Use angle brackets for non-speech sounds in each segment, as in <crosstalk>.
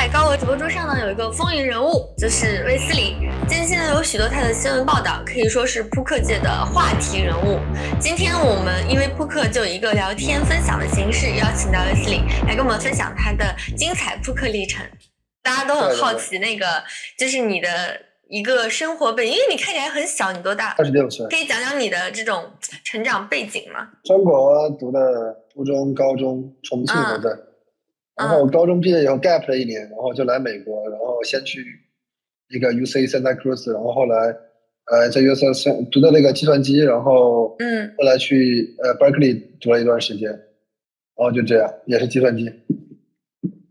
在高额直播桌上呢，有一个风云人物，就是威斯理。近期呢，有许多他的新闻报道，可以说是扑克界的话题人物。今天我们因为扑克就一个聊天分享的形式，邀请到威斯理来跟我们分享他的精彩扑克历程。大家都很好奇，那个就是你的一个生活背景，因为你看起来很小，你多大？二十六岁。可以讲讲你的这种成长背景吗？中国读的初中、高中，重庆都在。然后高中毕业以后 gap 了一年，然后就来美国，然后先去一个 U C Santa Cruz，然后后来呃在 U C 上读的那个计算机，然后嗯，后来去呃 Berkeley 读了一段时间，然后就这样也是计算机。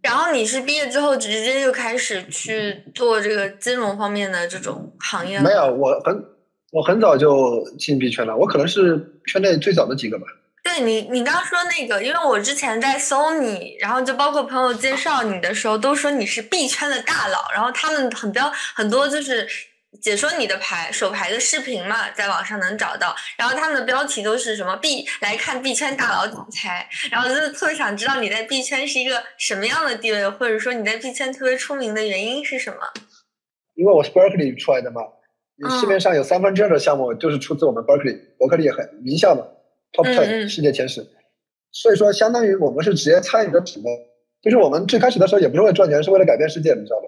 然后你是毕业之后直接就开始去做这个金融方面的这种行业没有，我很我很早就进币圈了，我可能是圈内最早的几个吧。对你，你刚说那个，因为我之前在搜你，然后就包括朋友介绍你的时候，都说你是币圈的大佬，然后他们很标很多就是解说你的牌手牌的视频嘛，在网上能找到，然后他们的标题都是什么币来看币圈大佬怎么猜，然后就是特别想知道你在币圈是一个什么样的地位，或者说你在币圈特别出名的原因是什么？因为我是 Berkeley 出来的嘛，市面上有三分之二的项目就是出自我们 Berkeley，伯克利很名校嘛。Top ten 世界前十，所以说相当于我们是直接参与的主的，就是我们最开始的时候也不是为了赚钱，是为了改变世界，你知道吧？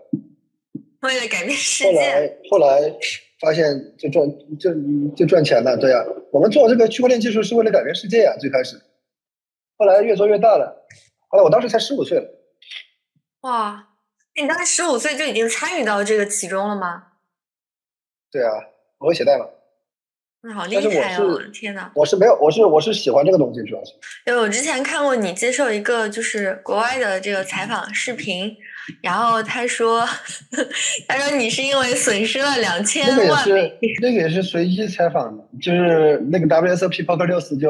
为了改变世界。后来后来发现就赚就就赚钱了，对呀。我们做这个区块链技术是为了改变世界呀，最开始。后来越做越大了，后来我当时才十五岁了。哇，你当时十五岁就已经参与到这个其中了吗？对啊，我会写代码。那好厉害哦！天呐，我是没有，我是我是喜欢这个东西，主要是。对，我之前看过你接受一个就是国外的这个采访视频，然后他说，<laughs> 他说你是因为损失了两千万。那个也是，那个也是随机采访的，就是那个 WSOP Poker 六四就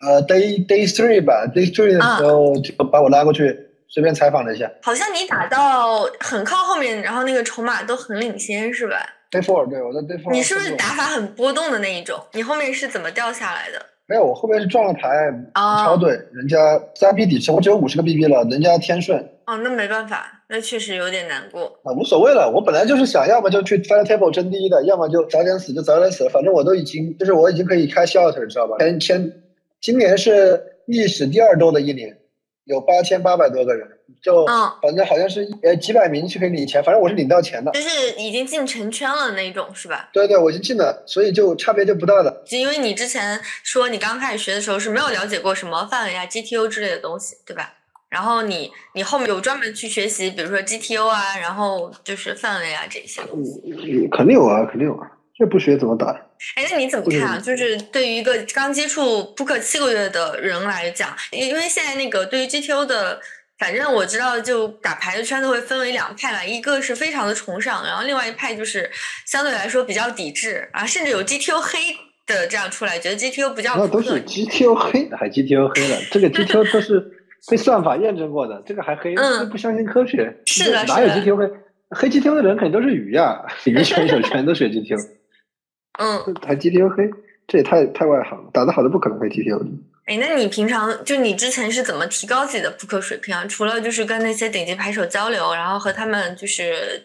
呃 Day Day Three 吧，Day Three 的时候就把我拉过去随便采访了一下。好像你打到很靠后面，然后那个筹码都很领先，是吧？Day four，对，我在 Day four。你是不是打法很波动的那一种？你后面是怎么掉下来的？没有，我后面是撞了牌，超对，人家三 B 底池，我只有五十个 BB 了，人家天顺。哦，那没办法，那确实有点难过。啊，无所谓了，我本来就是想要么就去 Final Table 争第一的，要么就早点死就早点死，反正我都已经，就是我已经可以开你知道吧？前前，今年是历史第二多的一年，有八千八百多个人。就嗯，反正好像是呃几百名去可以领钱，反正我是领到钱的，就是已经进成圈了那种是吧？对对，我已经进了，所以就差别就不大了。就因为你之前说你刚开始学的时候是没有了解过什么范围啊、GTO 之类的东西，对吧？然后你你后面有专门去学习，比如说 GTO 啊，然后就是范围啊这些。嗯，肯定有啊，肯定有啊，这不学怎么打？哎，那你怎么看啊？就是对于一个刚接触扑克七个月的人来讲，因为现在那个对于 GTO 的。反正我知道，就打牌的圈子会分为两派吧，一个是非常的崇尚，然后另外一派就是相对来说比较抵制啊，甚至有 GTO 黑的这样出来，觉得 GTO 不叫那都是 GTO 黑，还 GTO 黑的，这个 GTO 都是被算法验证过的，这个还黑，不相信科学，是的，哪有 GTO 黑？黑 GTO 的人肯定都是鱼呀，鱼选手全都学 GTO，<laughs> 嗯，还 GTO 黑，这也太太外行了，打得好的不可能会 GTO 的。哎，那你平常就你之前是怎么提高自己的扑克水平啊？除了就是跟那些顶级牌手交流，然后和他们就是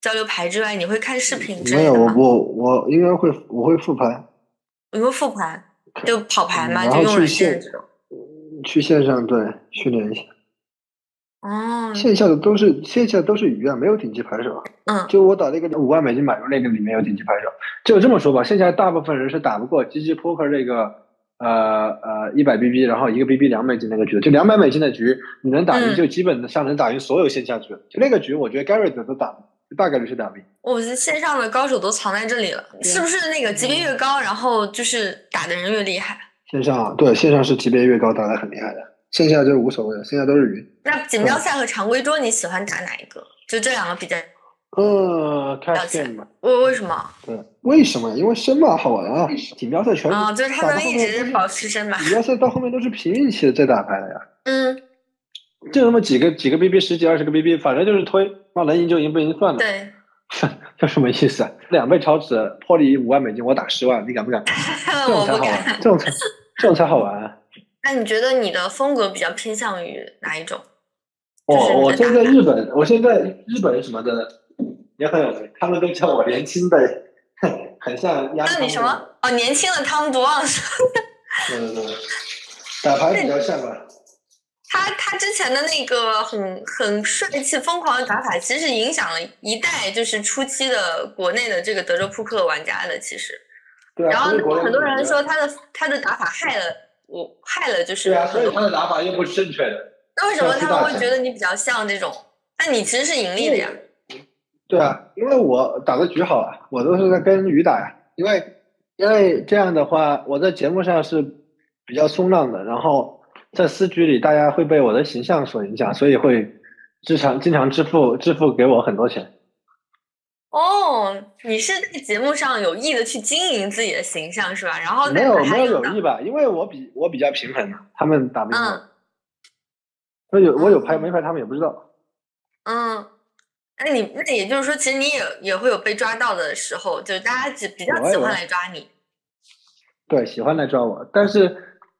交流牌之外，你会看视频之类的吗？没有，我我我应该会，我会复盘。你会复盘？就跑牌嘛？就用软件这种？去线上对训练一下。哦。线下的都是线下都是鱼啊，没有顶级牌手。嗯。就我打那个五万美金买入那个里面有顶级牌手，就这么说吧，线下大部分人是打不过 GG Poker 这个。呃呃，一百 BB，然后一个 BB 两美金那个局，就两百美金的局，你能打赢就基本上能打赢所有线下局。就那个局，我觉得 Gary 都打，大概率是打不赢。我觉得线上的高手都藏在这里了，是不是那个级别越高，然后就是打的人越厉害？线上对，线上是级别越高打的很厉害的，线下就是无所谓的，线下都是鱼。那锦标赛和常规桌你喜欢打哪一个？就这两个比较。呃，开线嘛？为为什么？对，为什么？因为深马，好玩啊！锦标赛全啊，就是他能一直保持深马。锦标赛到后面都是凭运气在打牌的呀。嗯，就那么几个几个 BB，十几二十个 BB，反正就是推，那能赢就赢，不赢算了。对，<laughs> 这什么意思啊？两倍超值，破例五万美金，我打十万，你敢不敢？<laughs> <laughs> 这种才好玩，这种才这种才好玩。那你觉得你的风格比较偏向于哪一种？我我现在日本，我现在日本什么的也很有名，他们都叫我年轻的，很像亚。那你什么？哦，年轻的汤姆多旺是？<laughs> 对对对，打牌比较像吧。他他之前的那个很很帅气疯狂的打法，其实影响了一代就是初期的国内的这个德州扑克玩家的，其实。对啊。然后很多人说他的他的打法害了我，害了就是。对啊，所以他的打法又不是正确的。那为什么他们会觉得你比较像这种？那你其实是盈利的呀。对啊，因为我打的局好啊，我都是在跟鱼打呀。因为因为这样的话，我在节目上是比较松浪的，然后在私局里大家会被我的形象所影响，所以会经常经常支付支付给我很多钱。哦，你是在节目上有意的去经营自己的形象是吧？然后没有没有有意吧？因为我比我比较平衡，他们打不赢我。我有我有牌没牌，他们也不知道。嗯，那你那也就是说，其实你也也会有被抓到的时候，就是大家只比较喜欢来抓你。对，喜欢来抓我，但是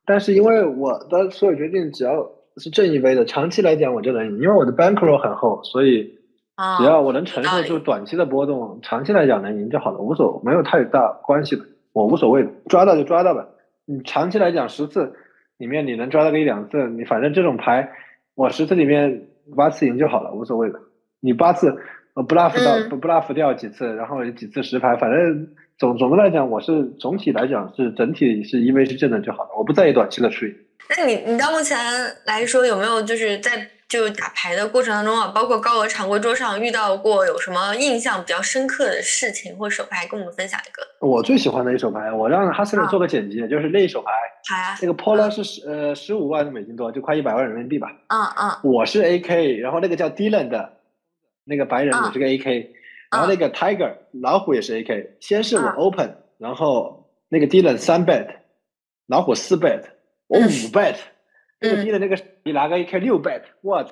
但是因为我的所有决定只要是正义杯的，长期来讲我就能赢，因为我的 bankroll 很厚，所以只要我能承受住短期的波动，长期来讲能赢就好了，无所没有太大关系的，我无所谓的，抓到就抓到吧。你长期来讲十次里面你能抓到个一两次，你反正这种牌。我十次里面八次赢就好了，无所谓的。你八次呃 bluff 到不 bluff 掉几次，然后几次实牌，反正总总的来讲，我是总体来讲是整体是因为是正的就好了，我不在意短期的输赢。那你你到目前来说有没有就是在？就打牌的过程当中啊，包括高额常规桌上遇到过有什么印象比较深刻的事情或手牌，跟我们分享一个。我最喜欢的一手牌，我让哈斯勒做个剪辑，就是那一手牌。好啊。那个 Pola 是十呃十五万美金多，就快一百万人民币吧。嗯嗯。我是 AK，然后那个叫 Dylan 的，那个白人也是个 AK，然后那个 Tiger 老虎也是 AK。先是我 Open，然后那个 Dylan 三 Bet，老虎四 Bet，我五 Bet。那个 Dylan 那个，你拿个 AK 六 bet，我我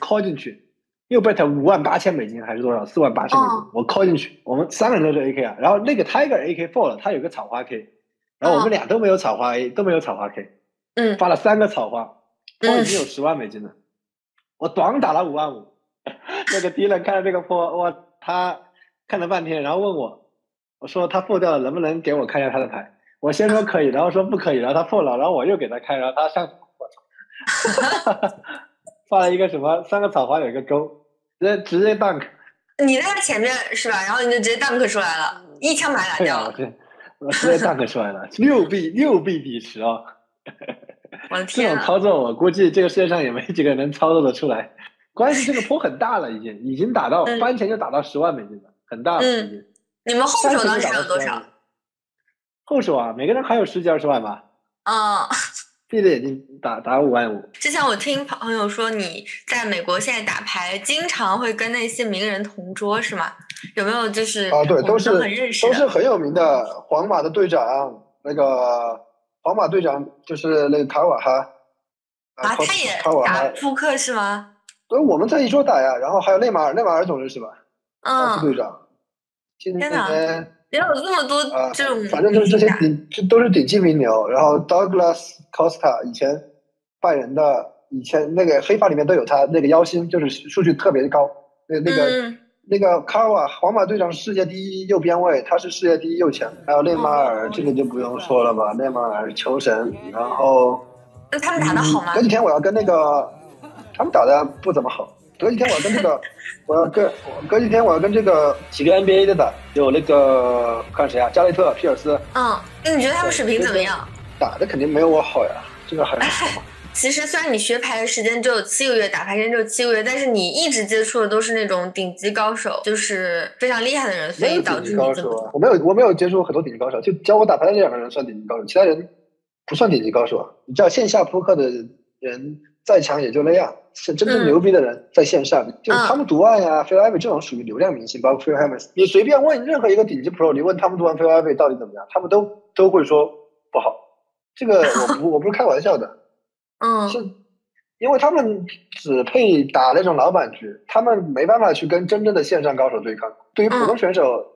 call 进去，六 bet 五万八千美金还是多少？四万八千美金，我 call 进去，我们三个人都是 AK 啊。然后那个 Tiger AK four 了，他有个草花 K，然后我们俩都没有草花 A，都没有草花 K，嗯，发了三个草花，我已经有十万美金了，我短打了五万五。<laughs> 那个低人看到这个坡，我他看了半天，然后问我，我说他破掉了，能不能给我看一下他的牌？我先说可以，然后说不可以，然后他破了，然后我又给他看，然后他上。我操，发了一个什么？三个草花有一个勾，直接直接 dunk。你在他前面是吧？然后你就直接 dunk 出来了，一枪把他打掉了。我直接 dunk 出来了，<laughs> 六 B 六 B 底池啊。我的天！这种操作我估计这个世界上也没几个人能操作的出来。关键是这个坡很大了，已经已经打到翻钱就打到十万美金了，很大了已经。你们后手当时有多少？后手啊，每个人还有十几二十万吧。嗯。<laughs> 闭着眼睛打打五万五。之前我听朋友说你在美国现在打牌，经常会跟那些名人同桌，是吗？有没有就是啊？对，都是很认识，都是很有名的。皇马的队长，那个皇马队长就是那个卡瓦哈。啊，他也打扑克是吗？对，我们在一桌打呀。然后还有内马尔，内马尔总是是吧？嗯。队长。天哪！也有这么多这种，反正就是这些顶，这都是顶级名流。然后 Douglas Costa 以前拜仁的，以前那个黑发里面都有他那个腰星，就是数据特别高。那那个那个卡瓦，皇马队长世界第一右边卫，他是世界第一右前。还有内马尔，这个就不用说了吧，内马尔球神。然后那他们打的好吗？隔几天我要跟那个，他们打的不怎么好。隔几天我要跟这个，<laughs> 我要跟隔几天我要跟这个几个 NBA 的打，有那个看谁啊？加内特、皮尔斯。嗯，那你觉得他们水平怎么样？打的肯定没有我好呀，这个还好。其实虽然你学牌的时间只有七个月，打牌时间只有七个月，但是你一直接触的都是那种顶级高手，就是非常厉害的人，所以导致你高手。我没有，我没有接触过很多顶级高手，就教我打牌的那两个人算顶级高手，其他人不算顶级高手啊。你知道线下扑克的人。再强也就那样，是真正牛逼的人在线上，就他们读案呀，菲尔艾维这种属于流量明星，包括菲尔艾维，你随便问任何一个顶级 pro，你问他们读完菲尔艾维到底怎么样，他们都都会说不好。这个我不我不是开玩笑的，<laughs> 嗯，是因为他们只配打那种老板局，他们没办法去跟真正的线上高手对抗。对于普通选手，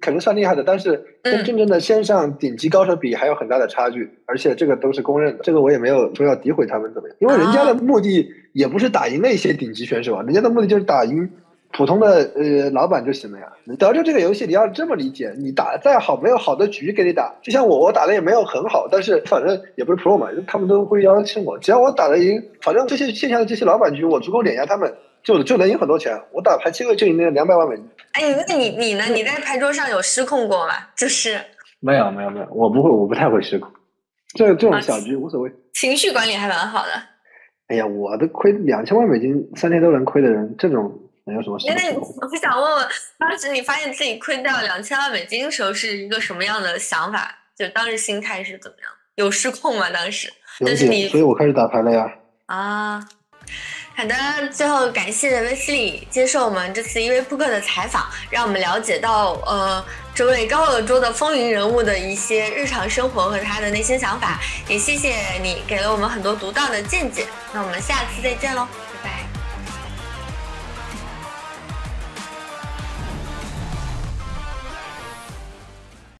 可能算厉害的，但是跟真正的线上顶级高手比还有很大的差距，而且这个都是公认的。这个我也没有说要诋毁他们怎么样，因为人家的目的也不是打赢那些顶级选手啊，人家的目的就是打赢。普通的呃老板就行了呀。德州这个游戏你要这么理解，你打再好没有好的局给你打，就像我我打的也没有很好，但是反正也不是 pro 嘛，他们都会邀请我，只要我打得赢，反正这些线下的这些老板局我足够碾压他们，就就能赢很多钱。我打牌七个就赢了两百万美金。哎，那你你呢？你在牌桌上有失控过吗？就是没有没有没有，我不会，我不太会失控。这这种小局无所谓，情绪管理还蛮好的。哎呀，我的亏两千万美金三天都能亏的人，这种。没有什么。那我想问问，当时你发现自己亏掉两千万美金的时候，是一个什么样的想法？就当时心态是怎么样？有失控吗？当时？但是你，所以我开始打牌了呀。啊，好的。最后感谢威斯利接受我们这次一位扑克的采访，让我们了解到呃这位高尔桌的风云人物的一些日常生活和他的内心想法。也谢谢你给了我们很多独到的见解。那我们下次再见喽。